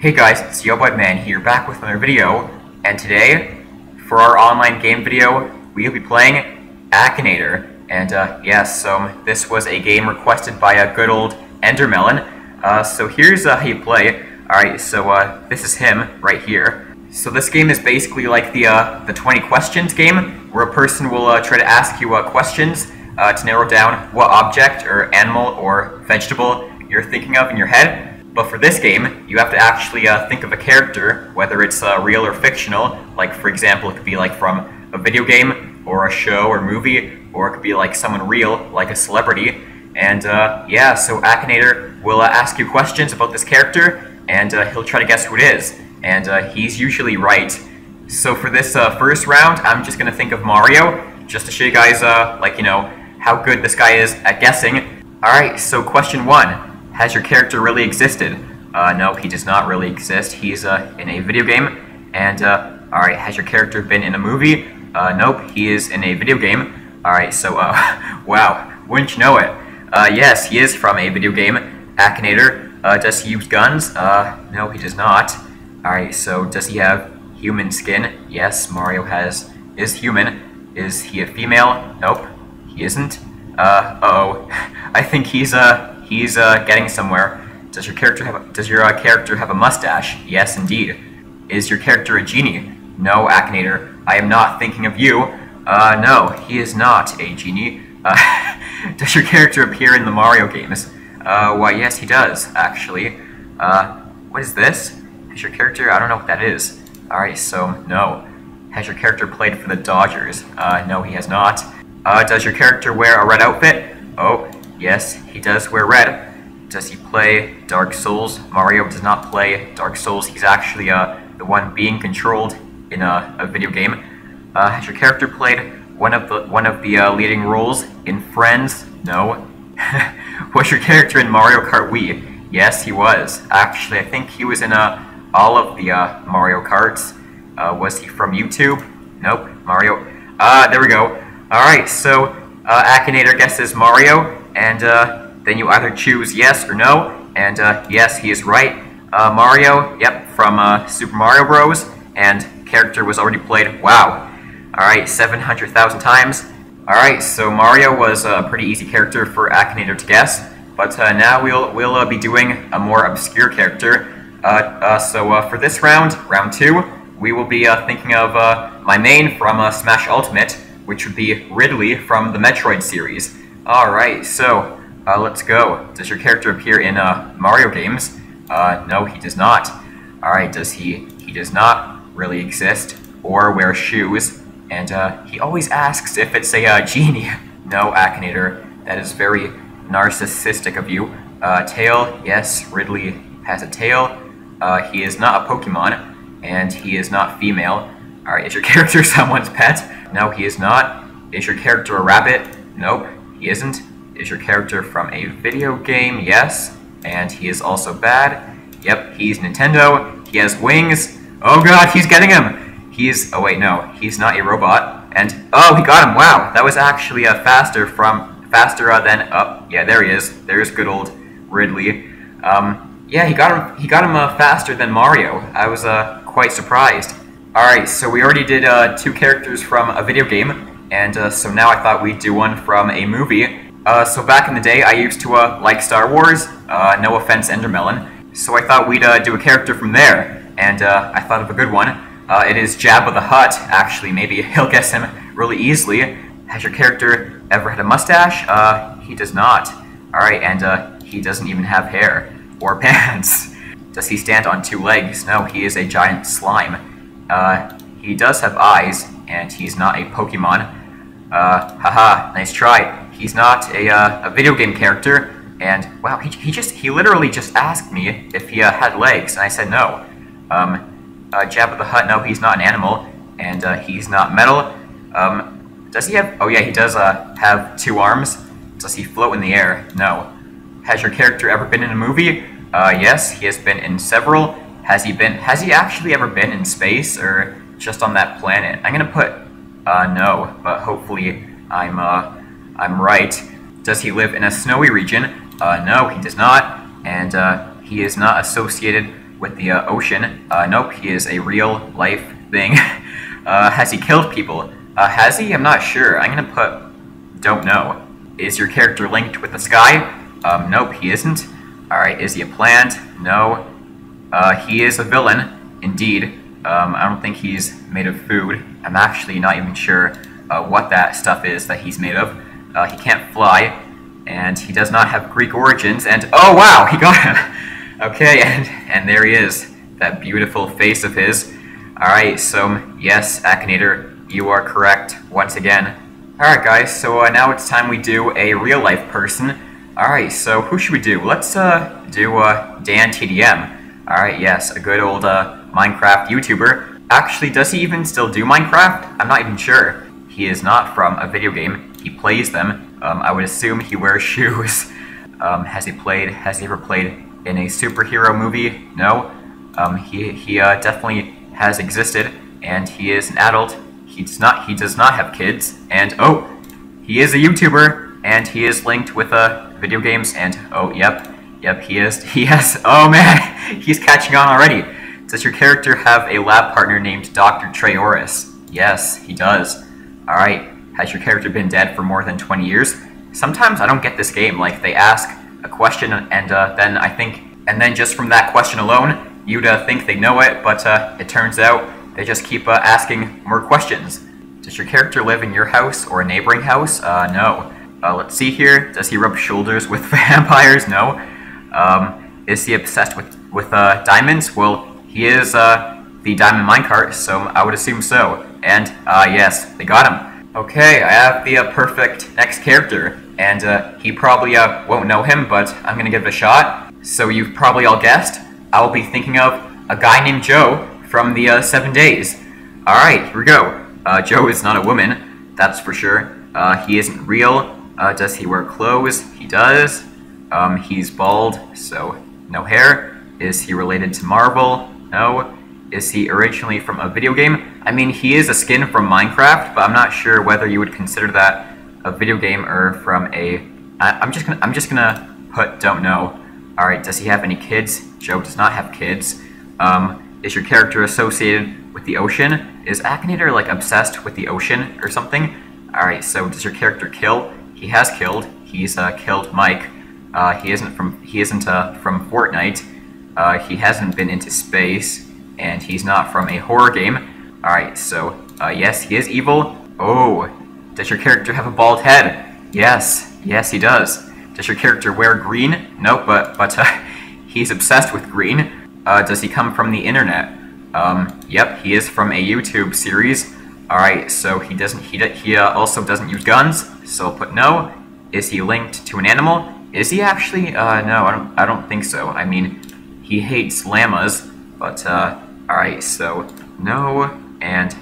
Hey guys, it's YoBudMan here, back with another video, and today, for our online game video, we will be playing Akinator. And uh, yes, so this was a game requested by a good old Endermelon. Uh, so here's uh, how you play. Alright, so uh, this is him right here. So this game is basically like the uh, the 20 questions game, where a person will uh, try to ask you uh, questions uh, to narrow down what object or animal or vegetable you're thinking of in your head. But for this game, you have to actually uh, think of a character, whether it's uh, real or fictional. Like, for example, it could be like from a video game, or a show or movie, or it could be like someone real, like a celebrity. And uh, yeah, so Akinator will uh, ask you questions about this character, and uh, he'll try to guess who it is. And uh, he's usually right. So for this first round, I'm just gonna think of Mario, just to show you guys, like, you know, how good this guy is at guessing. Alright, so question one. Has your character really existed? Uh, no, he does not really exist. He's uh, in a video game. And, uh, alright, has your character been in a movie? Uh, nope, he is in a video game. Alright, so, uh, wow, wouldn't you know it? Uh, yes, he is from a video game. Akinator. Uh, does he use guns? Uh, no, he does not. Alright, so does he have human skin? Yes, Mario has, is human. Is he a female? Nope, he isn't. Uh, uh oh I think he's, uh, He's uh, getting somewhere. Does your character have does your uh, character have a mustache? Yes, indeed. Is your character a genie? No, Akinator. I am not thinking of you. Uh, no, he is not a genie. Uh, does your character appear in the Mario games? Uh, why, yes, he does, actually. Uh, what is this? Has your character, I don't know what that is. Alright, so, no. Has your character played for the Dodgers? Uh, no, he has not. Uh, does your character wear a red outfit? Oh, Yes, he does wear red. Does he play Dark Souls? Mario does not play Dark Souls. He's actually uh, the one being controlled in a, a video game. Uh, has your character played one of the one of the uh, leading roles in Friends? No. was your character in Mario Kart Wii? Yes, he was. Actually, I think he was in uh, all of the uh, Mario Karts. Uh, was he from YouTube? Nope. Mario. Ah, there we go. Alright, so uh, Akinator guesses Mario, and uh, then you either choose yes or no, and uh, yes, he is right. Uh, Mario, yep, from uh, Super Mario Bros., and character was already played, wow. Alright, 700,000 times. Alright, so Mario was a pretty easy character for Akinator to guess, but uh, now we'll, we'll uh, be doing a more obscure character. so for this round, round two, we will be thinking of my main from Smash Ultimate, which would be Ridley from the Metroid series. Alright, so, uh, let's go. Does your character appear in, uh, Mario games? Uh, no, he does not. Alright, does he? He does not really exist, or wear shoes, and, uh, he always asks if it's a, uh, genie. no, Akinator, that is very narcissistic of you. Uh, tail, yes, Ridley has a tail. Uh, he is not a Pokemon, and he is not female. Alright, is your character someone's pet? No, he is not. Is your character a rabbit? Nope. He isn't. Is your character from a video game? Yes. And he is also bad. Yep, he's Nintendo. He has wings. Oh god, he's getting him! He's, oh wait, no, he's not a robot. And, oh, he got him, wow! That was actually uh, faster from, faster uh, than, oh, yeah, there he is. There's good old Ridley. Um, yeah, he got him, he got him uh, faster than Mario. I was uh, quite surprised. Alright, so we already did uh, two characters from a video game, and uh, so now I thought we'd do one from a movie. Uh, so back in the day, I used to uh, like Star Wars, uh, no offense Endermelon, so I thought we'd uh, do a character from there, and uh, I thought of a good one. it is Jabba the Hutt, actually, maybe he'll guess him really easily. Has your character ever had a mustache? he does not. Alright, and he doesn't even have hair, or pants. Does he stand on two legs? No, he is a giant slime. he does have eyes, and he's not a Pokemon. Uh, haha, nice try. He's not a, uh, a video game character, and wow, he, he just, he literally just asked me if he uh, had legs, and I said no. Um, uh, Jabba the Hutt, no, he's not an animal, and uh, he's not metal. Um, does he have, oh yeah, he does uh, have two arms. Does he float in the air? No. Has your character ever been in a movie? Uh, yes, he has been in several. Has he been, has he actually ever been in space, or just on that planet? I'm gonna put uh, no, but hopefully I'm, uh, I'm right. Does he live in a snowy region? Uh, no, he does not. And, uh, he is not associated with the uh, ocean. Uh, nope, he is a real life thing. Uh, has he killed people? Uh, has he? I'm not sure. I'm gonna put don't know. Is your character linked with the sky? Um, nope, he isn't. Alright, is he a plant? No. Uh, he is a villain, indeed. Um, I don't think he's made of food. I'm actually not even sure uh, what that stuff is that he's made of. Uh, he can't fly, and he does not have Greek origins, and oh wow, he got him! okay, and, and there he is, that beautiful face of his. Alright, so yes, Akinator, you are correct once again. Alright guys, so uh, now it's time we do a real life person. Alright, so who should we do? Let's uh, do uh, Dan TDM. Alright, yes, a good old uh, Minecraft YouTuber. Actually, does he even still do Minecraft? I'm not even sure. He is not from a video game. He plays them. Um, I would assume he wears shoes. Um, has he played, has he ever played in a superhero movie? No. Um, he he uh, definitely has existed, and he is an adult. He does not he does not have kids, and oh, he is a YouTuber, and he is linked with uh, video games, and oh, yep, yep, he is. He has. Oh man, he's catching on already. Does your character have a lab partner named Dr. Trayaurus? Yes, he does. All right. Has your character been dead for more than 20 years? Sometimes I don't get this game. Like they ask a question, and uh, then I think, and then just from that question alone, You'd uh, think they know it, but uh, it turns out they just keep uh, asking more questions. Does your character live in your house or a neighboring house? Uh, no. Uh, let's see here. Does he rub shoulders with vampires? No. Um, is he obsessed with, with diamonds? Well, he is the diamond minecart, so I would assume so. And, yes, they got him. Okay, I have the perfect next character, and he probably won't know him, but I'm gonna give it a shot. So you've probably all guessed, I will be thinking of a guy named Joe from the uh, Seven Days. Alright, here we go. Uh, Joe is not a woman, that's for sure. Uh, he isn't real. Uh, does he wear clothes? He does. Um, he's bald, so no hair. Is he related to Marvel? No. Is he originally from a video game? I mean, he is a skin from Minecraft, but I'm not sure whether you would consider that a video game or from a. I, I'm just gonna. I'm just gonna put don't know. All right. Does he have any kids? Joe does not have kids. Um, is your character associated with the ocean? Is Akinator like obsessed with the ocean or something? Alright, so does your character kill? He has killed. He's uh, killed Mike. Uh, he isn't from he isn't uh, from Fortnite. Uh, he hasn't been into space, and he's not from a horror game. Alright, so uh, yes, he is evil. Oh, does your character have a bald head? Yes, yes, he does. Does your character wear green? Nope, but but uh, He's obsessed with green. Uh, does he come from the internet? Um, yep, he is from a YouTube series. Alright, so he doesn't, he, he uh, also doesn't use guns, so I'll put no. Is he linked to an animal? Is he actually? Uh, no, I don't, I don't think so. I mean, he hates llamas, but, uh, alright, so no, and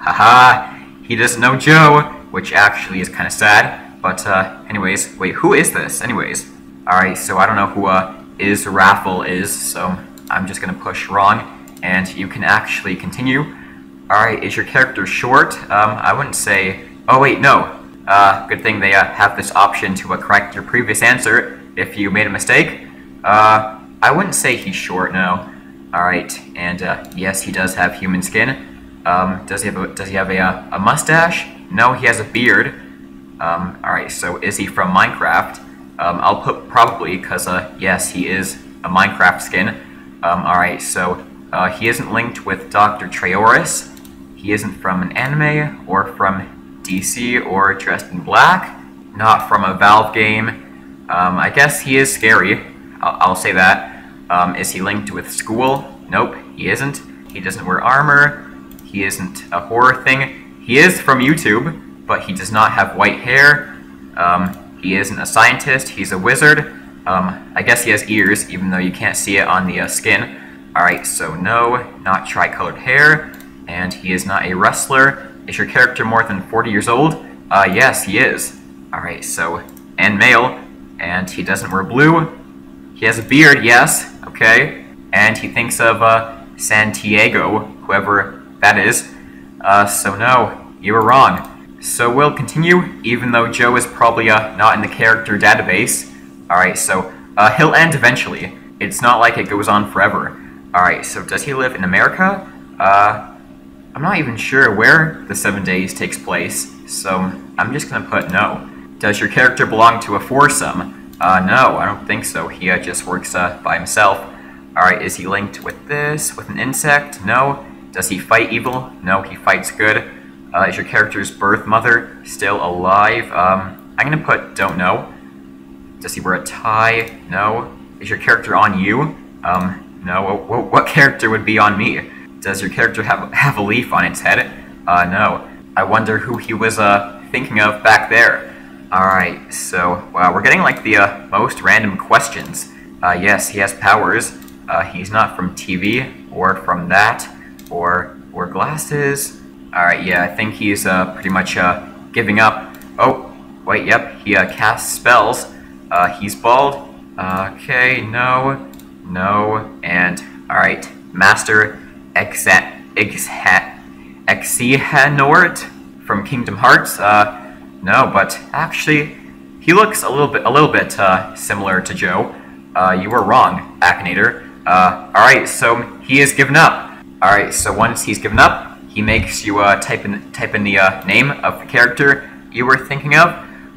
haha, he doesn't know Joe, which actually is kind of sad, but, uh, anyways, wait, who is this, anyways? Alright, so I don't know who, uh, is raffle is, so I'm just gonna push wrong, and you can actually continue. Alright, is your character short? Um, I wouldn't say... Oh wait, no. Uh, good thing they uh, have this option to uh, correct your previous answer if you made a mistake. Uh, I wouldn't say he's short, no. Alright, and uh, yes, he does have human skin. Um, does he have a, does he have a, uh, a mustache? No, he has a beard. Um, alright, so is he from Minecraft? Um, I'll put probably because, uh, yes, he is a Minecraft skin. Um, Alright, so uh, he isn't linked with Dr. Trayaurus. He isn't from an anime or from DC or dressed in black. Not from a Valve game. Um, I guess he is scary. I'll, I'll say that. Um, is he linked with school? Nope, he isn't. He doesn't wear armor. He isn't a horror thing. He is from YouTube, but he does not have white hair. Um, he isn't a scientist, he's a wizard. Um, I guess he has ears, even though you can't see it on the uh, skin. Alright, so no, not tricolored hair, and he is not a wrestler. Is your character more than 40 years old? Uh, yes, he is. Alright, so, and male, and he doesn't wear blue. He has a beard, yes, okay, and he thinks of, uh, Santiago, whoever that is. Uh, so no, you were wrong. So we'll continue, even though Joe is probably uh, not in the character database. Alright, so uh, he'll end eventually. It's not like it goes on forever. Alright, so does he live in America? Uh, I'm not even sure where the seven days takes place, so I'm just gonna put no. Does your character belong to a foursome? Uh, no, I don't think so. He uh, just works uh, by himself. Alright, is he linked with this? With an insect? No. Does he fight evil? No, he fights good. Uh, is your character's birth mother still alive? Um, I'm gonna put don't know. Does he wear a tie? No. Is your character on you? Um, no. What, what character would be on me? Does your character have, have a leaf on its head? Uh, no. I wonder who he was, uh, thinking of back there. Alright, so, wow, we're getting, like, the, uh, most random questions. Uh, yes, he has powers. Uh, he's not from TV, or from that, or, or glasses. Alright, yeah, I think he's, uh, pretty much, uh, giving up. Oh, wait, yep, he, uh, casts spells. Uh, he's bald. Okay, no, no, and, alright, Master Exa Exa Xehanort from Kingdom Hearts. Uh, no, but actually, he looks a little bit, a little bit uh, similar to Joe. Uh, you were wrong, Akinator. Uh, all right, so he has given up. All right, so once he's given up, he makes you uh, type in type in the uh, name of the character you were thinking of.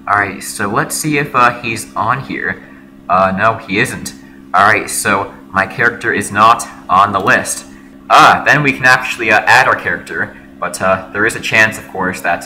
All right, so let's see if uh, he's on here. No, he isn't. All right, so my character is not on the list. Ah, then we can actually add our character, but there is a chance, of course, that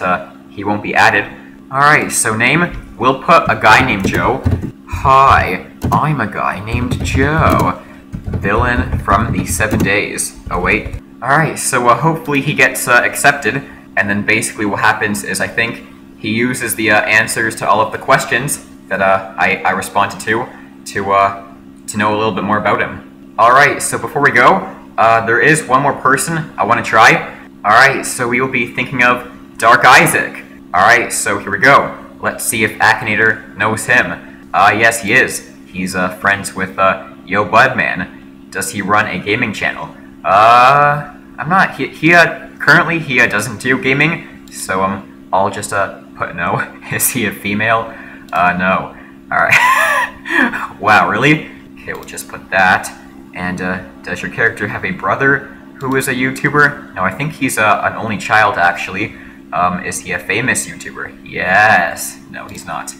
he won't be added. Alright, so name, we'll put a guy named Joe. Hi, I'm a guy named Joe. Villain from the Seven Days. Oh wait. Alright, so uh, hopefully he gets uh, accepted, and then basically what happens is I think he uses the uh, answers to all of the questions that uh, I, I responded to to, uh, to know a little bit more about him. Alright, so before we go, uh, there is one more person I want to try. Alright, so we will be thinking of Dark Isaac. Alright, so here we go. Let's see if Akinator knows him. Uh, yes, he is. He's uh, friends with uh, Yo Budman. Does he run a gaming channel? Uh, I'm not. He, he uh, currently he uh, doesn't do gaming, so um, I'll just uh put no. is he a female? Uh, no. Alright. wow, really? Okay, we'll just put that. And uh, does your character have a brother who is a YouTuber? No, I think he's uh, an only child, actually. Um, is he a famous YouTuber? Yes. No, he's not.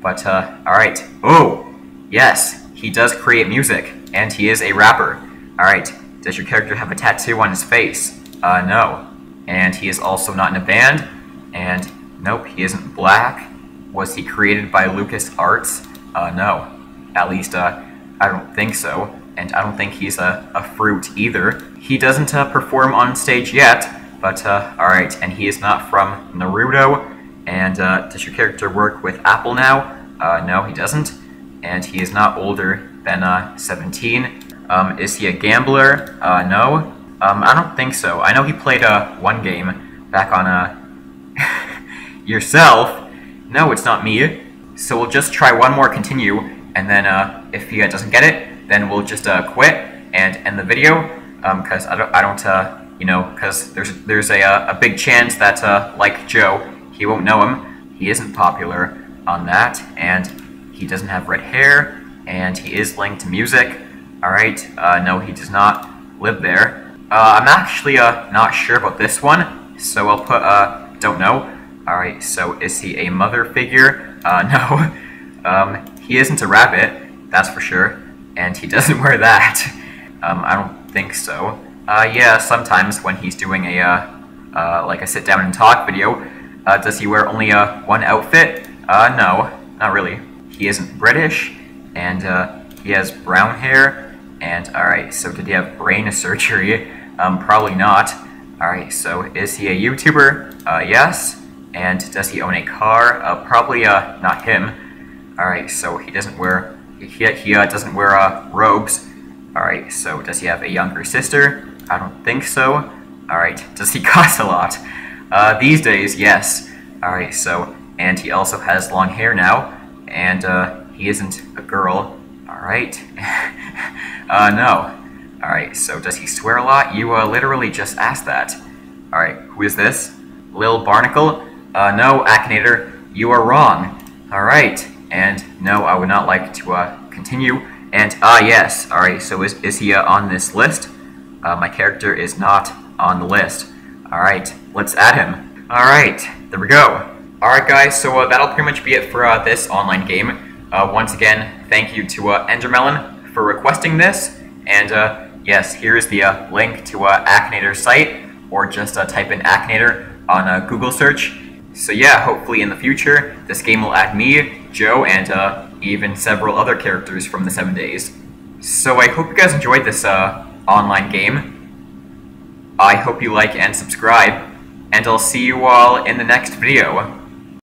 But, uh, alright. Oh! Yes, he does create music, and he is a rapper. Alright, does your character have a tattoo on his face? Uh, no. And he is also not in a band, and nope, he isn't black. Was he created by Lucas Arts? Uh, no. At least, uh, I don't think so and I don't think he's a, a fruit either. He doesn't uh, perform on stage yet, but uh, alright, and he is not from Naruto. And uh, does your character work with Apple now? Uh, no, he doesn't. And he is not older than uh, 17. Um, is he a gambler? Uh, no. Um, I don't think so. I know he played uh, one game back on uh, yourself. No, it's not me. So we'll just try one more continue, and then uh, if he doesn't get it, then we'll just uh, quit and end the video because um, I don't, I don't you know, because there's there's a, uh, a big chance that uh, like Joe, he won't know him. He isn't popular on that, and he doesn't have red hair, and he is linked to music. All right, uh, no, he does not live there. Uh, I'm actually not sure about this one, so I'll put don't know. All right, so is he a mother figure? no. Um, he isn't a rabbit, that's for sure and he doesn't wear that. Um, I don't think so. Uh, yeah, sometimes when he's doing a, uh, uh, like a sit down and talk video, uh, does he wear only uh, one outfit? Uh, no, not really. He isn't British, and uh, he has brown hair, and alright, so did he have brain surgery? Um, probably not. Alright, so is he a YouTuber? Uh, yes. And does he own a car? Uh, probably, uh, not him. Alright, so he doesn't wear he, he uh, doesn't wear uh, robes. Alright, so does he have a younger sister? I don't think so. Alright, does he cost a lot? Uh, these days, yes. Alright, so, and he also has long hair now, and uh, he isn't a girl. Alright. uh, no. Alright, so does he swear a lot? You uh, literally just asked that. Alright, who is this? Lil Barnacle? Uh, no, Akinator, you are wrong. Alright, and no, I would not like to uh, continue. And ah, yes. All right. So is is he uh, on this list? Uh, my character is not on the list. Alright, let's add him. Alright, there we go. Alright guys, so uh, that'll pretty much be it for uh, this online game. Uh, once again, thank you to uh, Endermelon for requesting this, and uh, yes, here's the uh, link to uh, Akinator's site, or just type in Akinator on a Google search. So yeah, hopefully in the future, this game will add me, Joe, and even several other characters from the 7 Days. So I hope you guys enjoyed this online game. I hope you like and subscribe, and I'll see you all in the next video.